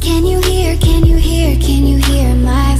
Can you hear, can you hear, can you hear my